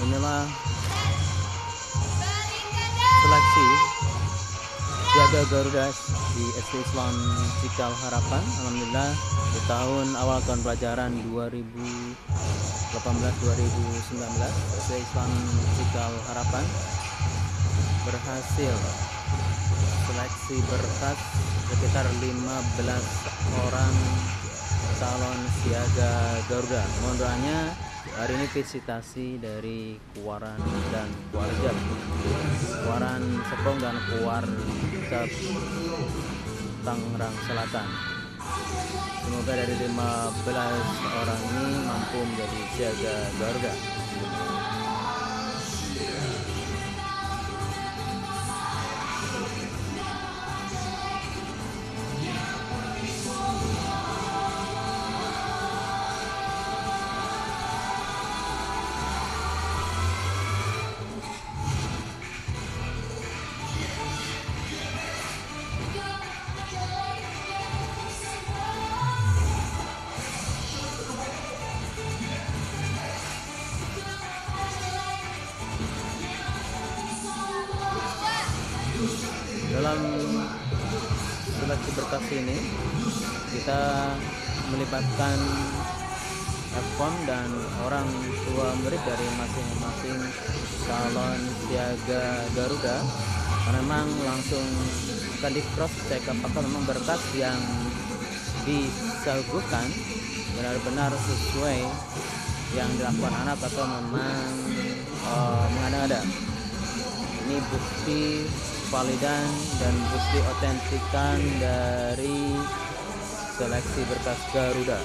inilah seleksi jaga Garuda di SD Islam Cikal Harapan Alhamdulillah di tahun awal tahun pelajaran 2018-2019 SD Islam Cikal Harapan berhasil seleksi berkas sekitar 15 orang calon siaga Garuda. Pengundurannya hari ini visitasi dari Kuaran dan Kuarjab Kuaran Serpong dan Kuarjab Tangerang Selatan. Semoga dari 15 orang ini mampu menjadi siaga Garuda seleksi berkas ini kita melibatkan Fkom dan orang tua murid dari masing-masing calon siaga Garuda. Karena memang langsung akan di cross check apakah memang berkas yang disagukan benar-benar sesuai yang dilakukan anak atau memang uh, mengada-ngada. Ini bukti validan dan bukti otentikan dari seleksi berkas Garuda